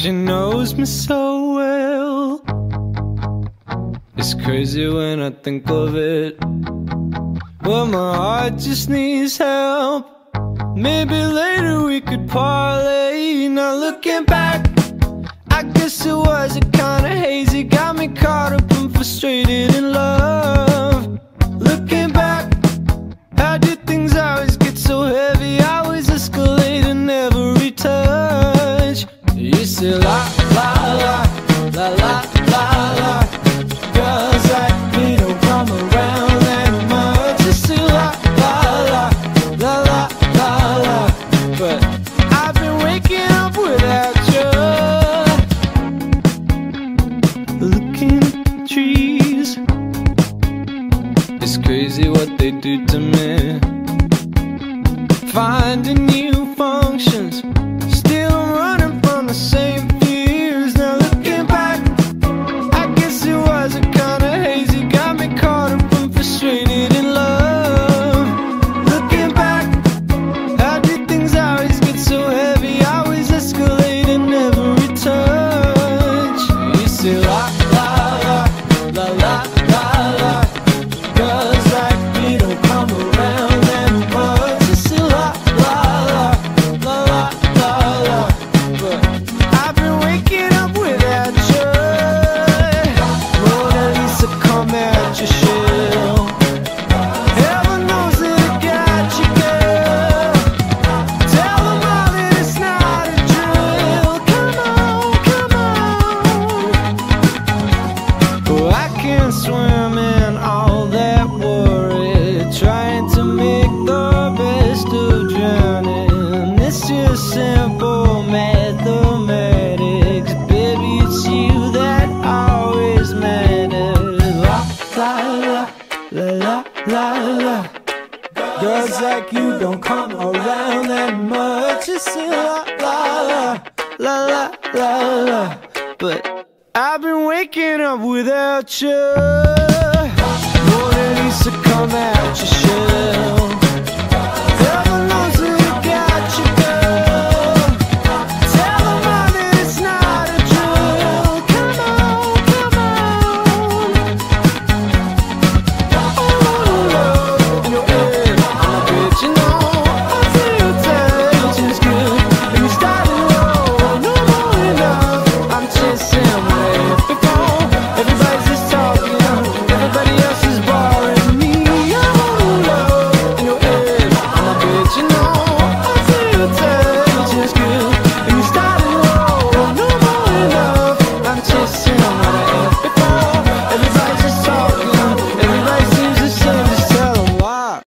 She knows me so well. It's crazy when I think of it. Well, my heart just needs help. Maybe later we could parlay. Now looking back, I guess it was a kinda hazy. Got me caught up and frustrated say la la la la la la la. Girls like me don't come around that much. You say la la la la la la la. But I've been waking up without you. Looking at the trees. It's crazy what they do to me. Finding new functions. Just simple mathematics. Baby, it's you that always matters. La la la la la la. Girls like you don't come around that much. It's a la la la la la la. But I've been waking up without you.